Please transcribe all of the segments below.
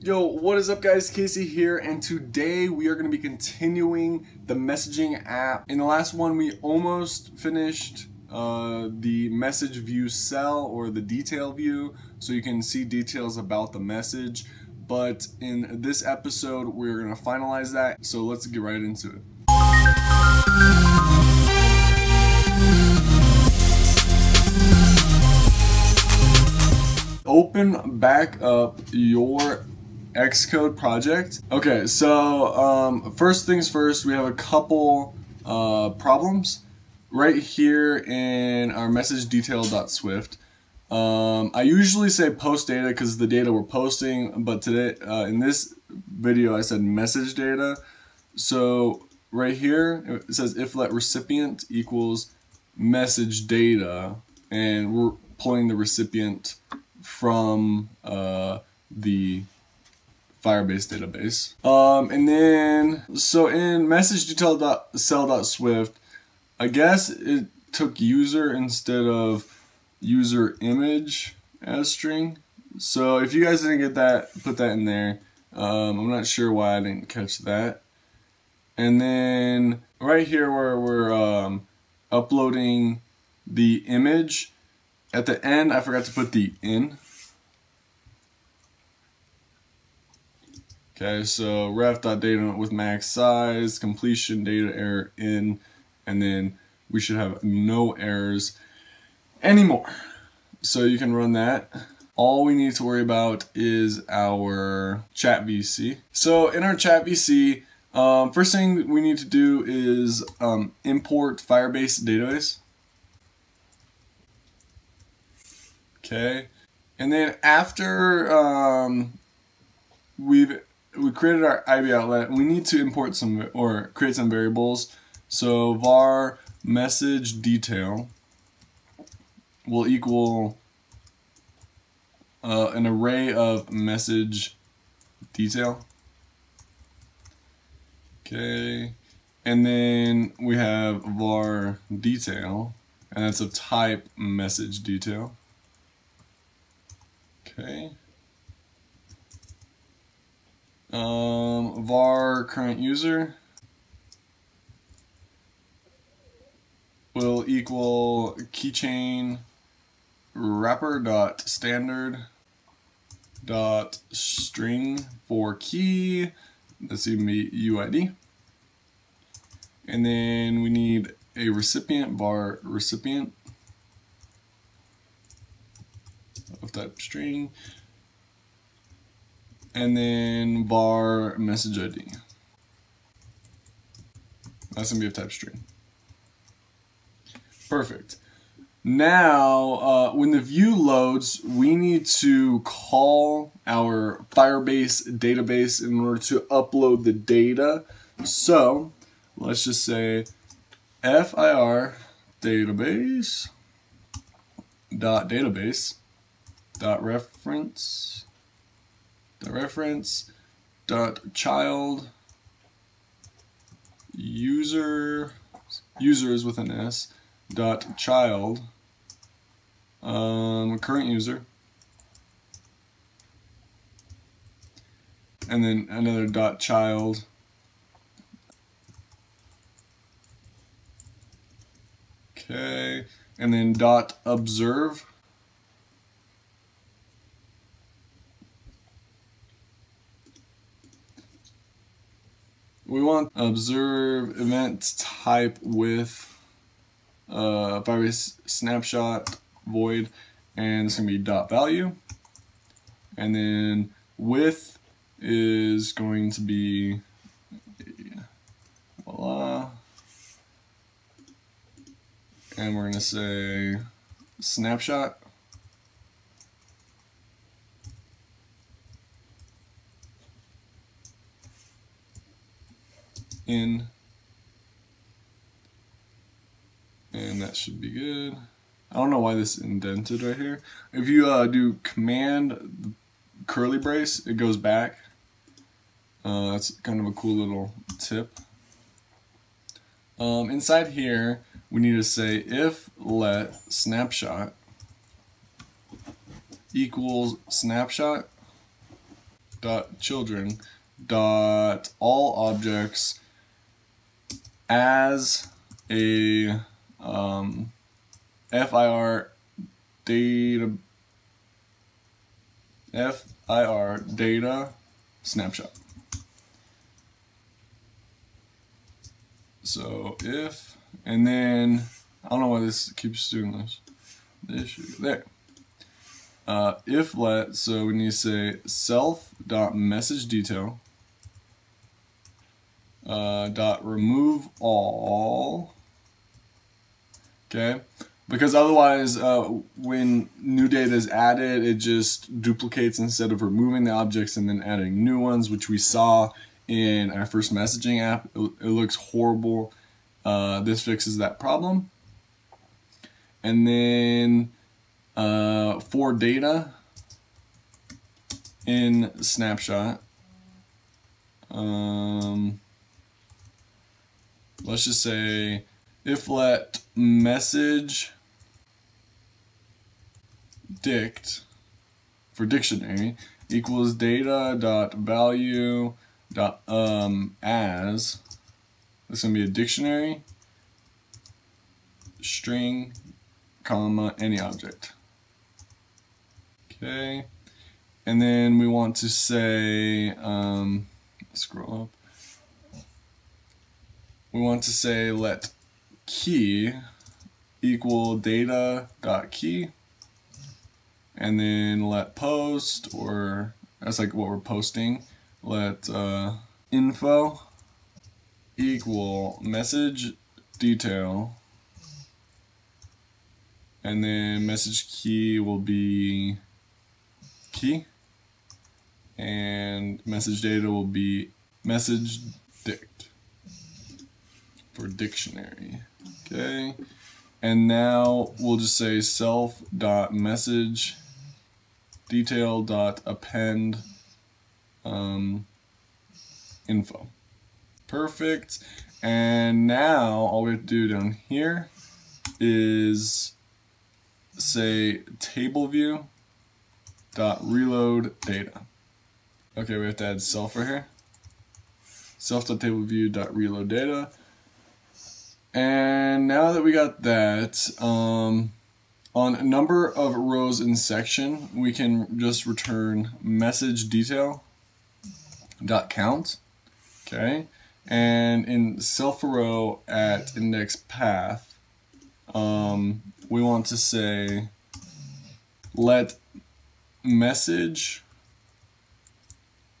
Yo, what is up guys? Casey here, and today we are going to be continuing the messaging app. In the last one, we almost finished uh, the message view cell or the detail view, so you can see details about the message. But in this episode, we're going to finalize that, so let's get right into it. Open back up your Xcode project. Okay, so um, first things first, we have a couple uh, problems right here in our message detail.swift. Um, I usually say post data because the data we're posting, but today uh, in this video I said message data. So right here it says if let recipient equals message data, and we're pulling the recipient from uh, the Firebase database. Um, and then, so in message detail.cell.swift, I guess it took user instead of user image as string. So if you guys didn't get that, put that in there. Um, I'm not sure why I didn't catch that. And then right here where we're um, uploading the image, at the end I forgot to put the in. Okay, so ref.data with max size, completion data error in, and then we should have no errors anymore. So you can run that. All we need to worry about is our chat VC. So in our chat VC, um, first thing we need to do is um, import Firebase database. Okay, and then after um, we've we created our IB outlet, we need to import some or create some variables. So var message detail will equal uh, an array of message detail. Okay, and then we have var detail, and that's of type message detail. Okay. Um, var current user will equal keychain wrapper dot standard dot string for key. That's even be UID and then we need a recipient var recipient of type string and then var message ID. That's gonna be a type string. Perfect. Now, uh, when the view loads, we need to call our Firebase database in order to upload the data. So, let's just say fir database dot database dot reference the reference dot child user users with an s dot child um, current user. And then another dot child. Okay and then dot observe we want observe event type with uh, virus snapshot void and it's gonna be dot value. And then width is going to be voila. And we're gonna say snapshot in and that should be good. I don't know why this indented right here. If you uh, do command curly brace, it goes back. Uh, that's kind of a cool little tip. Um, inside here, we need to say if let snapshot equals snapshot dot children dot all objects as a um, FIR data FIR data snapshot. So if and then I don't know why this keeps doing this. Issue there. Uh, if let so we need to say self dot message detail uh, dot remove all. Okay. Because otherwise uh, when new data is added it just duplicates instead of removing the objects and then adding new ones which we saw in our first messaging app. It, it looks horrible. Uh, this fixes that problem. And then uh, for data in snapshot um, let's just say if let message dict for dictionary equals data dot value dot um as this is gonna be a dictionary string comma any object. Okay. And then we want to say um scroll up we want to say let key equal data dot key and then let post or that's like what we're posting. Let uh, info equal message detail and then message key will be key and message data will be message dict for dictionary. Okay. And now we'll just say self dot message detail dot append um, info. Perfect. And now all we have to do down here is say table view dot reload data. Okay, we have to add self right here. Self.table view dot reload data. And now that we got that, um, on number of rows in section, we can just return message detail dot count. Okay. And in self row at index path, um, we want to say let message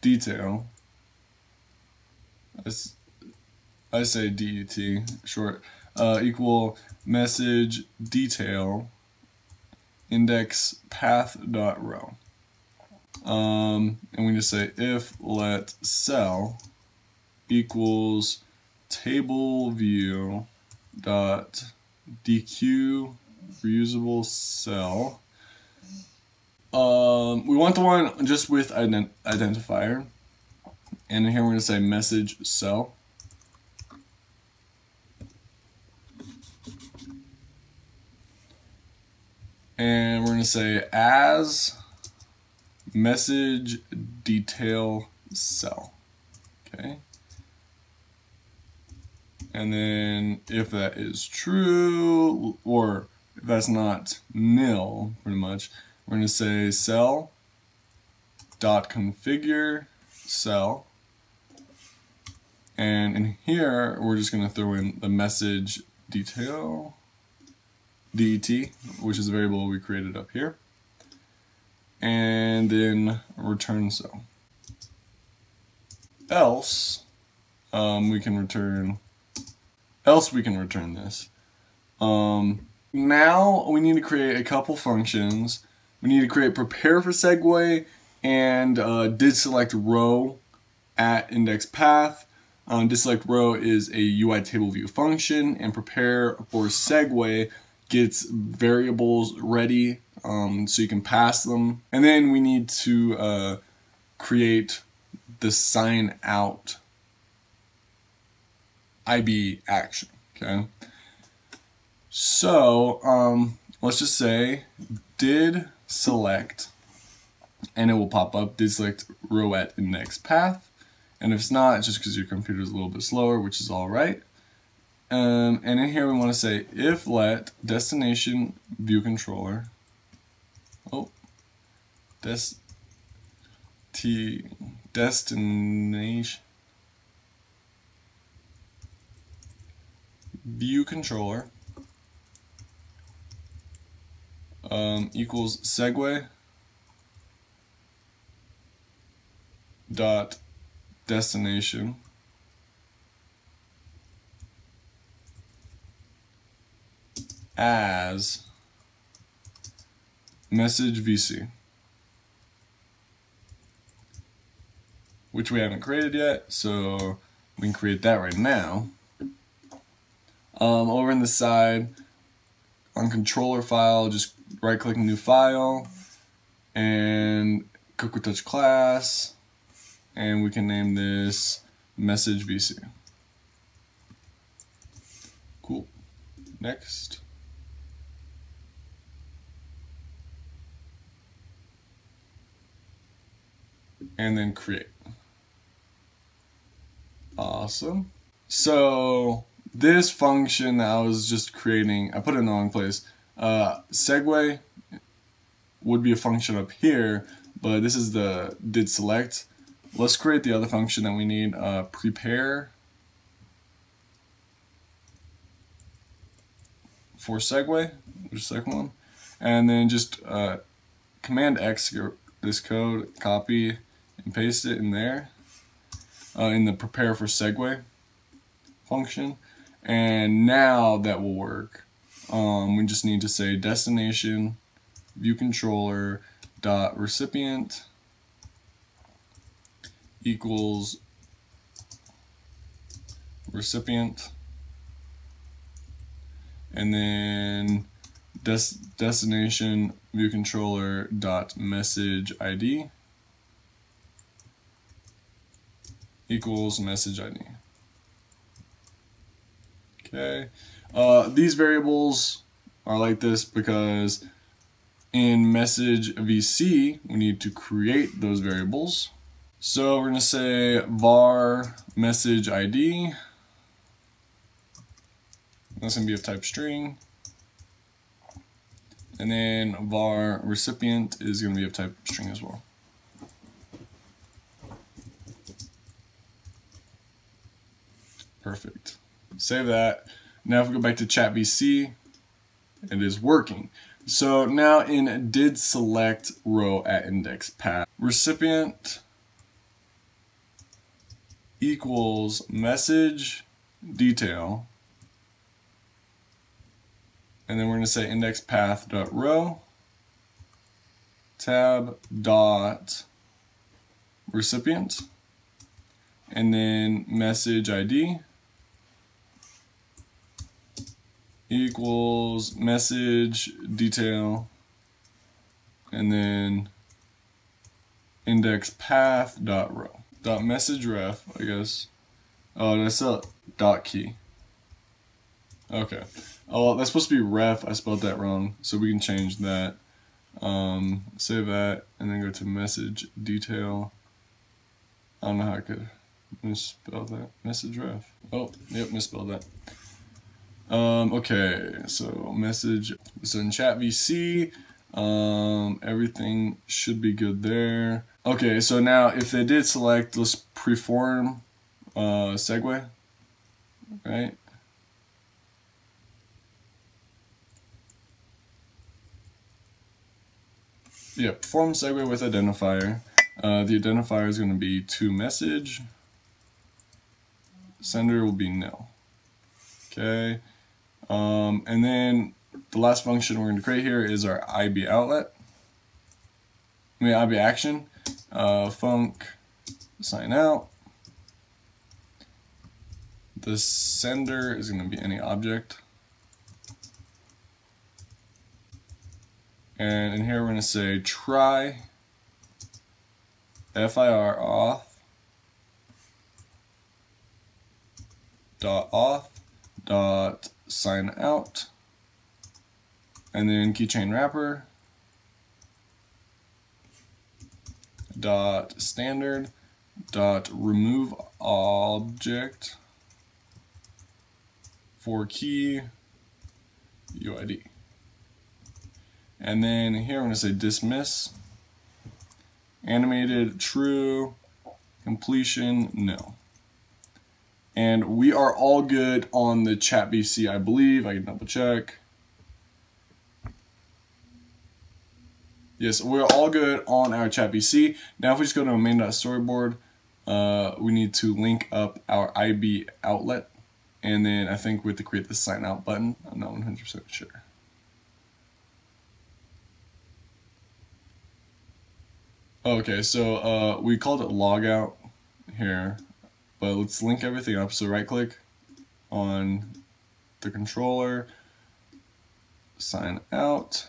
detail I say DET short uh, equal message detail index path dot row. Um, and we just say if let cell equals table view dot dequeue reusable cell. Um, we want the one just with ident identifier. And here we're going to say message cell. And we're to say as message detail cell. Okay. And then if that is true, or if that's not nil, pretty much, we're to say cell dot configure cell. And in here, we're just going to throw in the message detail det, which is a variable we created up here, and then return so. Else, um, we can return, else we can return this. Um, now we need to create a couple functions. We need to create prepare for segue and uh, did select row at index path. Um, did select row is a UI table view function and prepare for segue gets variables ready um, so you can pass them. And then we need to uh, create the sign out IB action, okay? So um, let's just say did select and it will pop up did select row at index path. And if it's not, it's just because your computer is a little bit slower, which is all right. Um, and in here we want to say if let destination view controller. Oh, des t destination. View controller. Um, equals segue. Dot destination as message VC, which we haven't created yet, so we can create that right now. Um, over in the side, on controller file, just right click new file and Cocoa Touch class and we can name this message VC. Cool. Next. And then create. Awesome. So this function that I was just creating, I put it in the wrong place. Uh, segue would be a function up here, but this is the did select. Let's create the other function that we need, uh, prepare for segue, which is the second one. And then just uh, Command X this code, copy and paste it in there, uh, in the prepare for segue function. And now that will work. Um, we just need to say destination view controller dot recipient equals recipient and then des destination view controller dot message ID equals message ID. Okay, uh, these variables are like this because in message VC, we need to create those variables. So we're gonna say var message ID. That's gonna be of type string. And then var recipient is gonna be of type string as well. Perfect. Save that. Now if we go back to chat VC, it is working. So now in did select row at index path, recipient equals message detail, and then we're going to say index path dot row tab dot recipient, and then message ID equals message detail and then index path dot row. Dot message ref I guess. Oh that's a dot key. Okay. Oh that's supposed to be ref. I spelled that wrong so we can change that. Um, save that and then go to message detail. I don't know how I could misspell that. Message ref. Oh yep misspelled that um, okay, so message, so in chat VC, um, everything should be good there. Okay, so now if they did select, let's preform uh, segue, right? Yeah, perform segue with identifier. Uh, the identifier is going to be to message. Sender will be nil. Okay. Um, and then the last function we're going to create here is our IB outlet. I mean IB action. Uh, func sign out. The sender is going to be any object. And in here we're going to say try FIR auth dot auth dot sign out, and then keychain wrapper, dot standard. Dot remove object. For key. UID. And then here I'm going to say dismiss, animated. True, completion. No. And we are all good on the chat VC, I believe. I can double check. Yes, we're all good on our chat VC. Now if we just go to main.storyboard, uh, we need to link up our IB outlet. And then I think we have to create the sign out button. I'm not 100% sure. Okay, so uh, we called it logout here, but let's link everything up. So right click on the controller, sign out,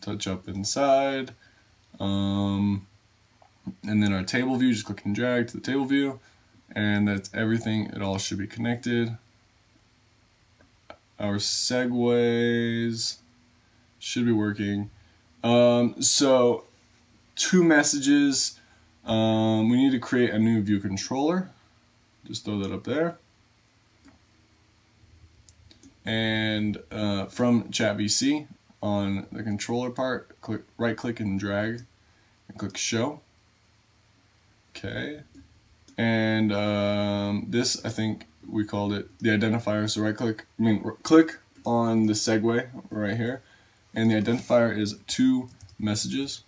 touch up inside, um, and then our table view, just click and drag to the table view, and that's everything. It all should be connected. Our segues should be working. Um, so two messages. Um, we need to create a new view controller. Just throw that up there. And uh, from ChatVC on the controller part, click right click and drag and click show. Okay. And um, this, I think we called it the identifier. So right click, I mean, click on the segue right here. And the identifier is two messages.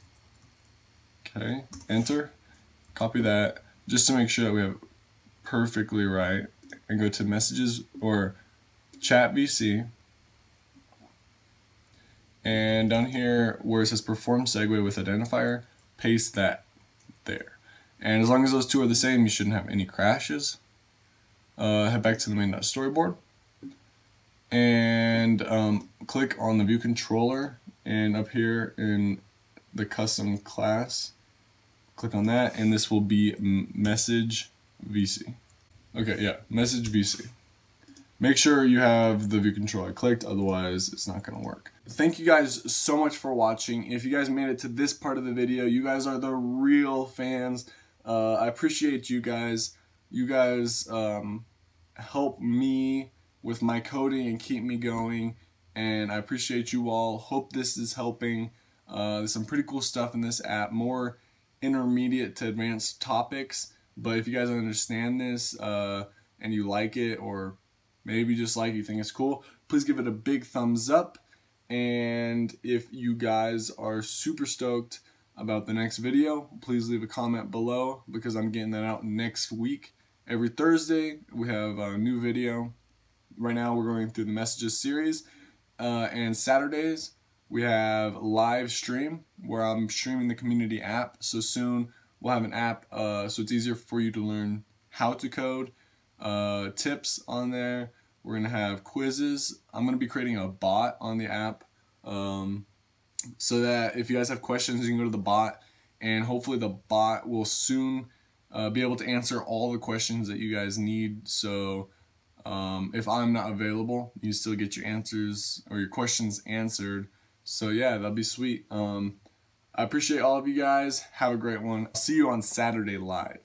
Okay, enter, copy that, just to make sure that we have perfectly right, and go to messages or chat VC. And down here where it says perform segue with identifier, paste that there. And as long as those two are the same, you shouldn't have any crashes. Uh, head back to the main.storyboard and um, click on the view controller and up here in the custom class click on that and this will be message VC okay yeah message VC make sure you have the view controller clicked otherwise it's not gonna work. Thank you guys so much for watching. If you guys made it to this part of the video you guys are the real fans. Uh, I appreciate you guys. You guys um, help me with my coding and keep me going and I appreciate you all. Hope this is helping. Uh, there's some pretty cool stuff in this app more intermediate to advanced topics but if you guys understand this uh, and you like it or maybe just like you think it's cool please give it a big thumbs up. And if you guys are super stoked about the next video please leave a comment below because I'm getting that out next week. Every Thursday we have a new video. Right now we're going through the messages series. Uh, and Saturdays we have live stream where I'm streaming the community app. So soon we'll have an app uh, so it's easier for you to learn how to code uh, tips on there we're gonna have quizzes I'm gonna be creating a bot on the app um, so that if you guys have questions you can go to the bot and hopefully the bot will soon uh, be able to answer all the questions that you guys need. So um, if I'm not available, you still get your answers or your questions answered. So yeah, that'd be sweet. Um, I appreciate all of you guys. Have a great one. see you on Saturday live.